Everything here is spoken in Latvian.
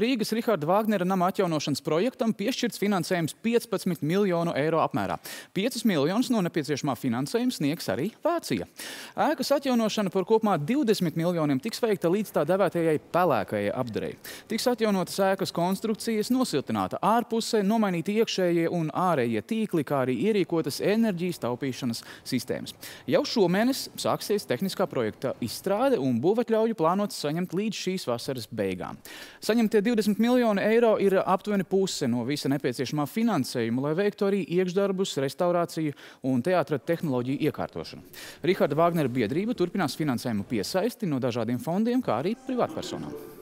Rīgas Riharda Vāgnera nama atjaunošanas projektam piešķirts finansējums 15 miljonu eiro apmērā. 5 miljonus no nepieciešamā finansējuma sniegs arī Vācija. Ēkas atjaunošana par kopumā 20 miljoniem tiks veikta līdz tā devētajai pelēkajai apdarei. Tiks atjaunotas ēkas konstrukcijas, nosiltināta ārpusē, nomainīti iekšējie un ārējie tīkli, kā arī ierīkotas enerģijas taupīšanas sistēmas. Jau šomēnes sāksies tehniskā projekta izstrāde un būvatļauju plānots saņemt līdz šīs vasaras beigām. Saņemtie 20 miljoni eiro ir aptuveni puse no visa nepieciešamā finansējuma, lai veiktu arī iekšdarbus, restaurāciju un teātra tehnoloģiju iekārtošanu. Riharda Vāgnera biedrība turpinās finansējumu piesaisti no dažādiem fondiem, kā arī privātpersonām.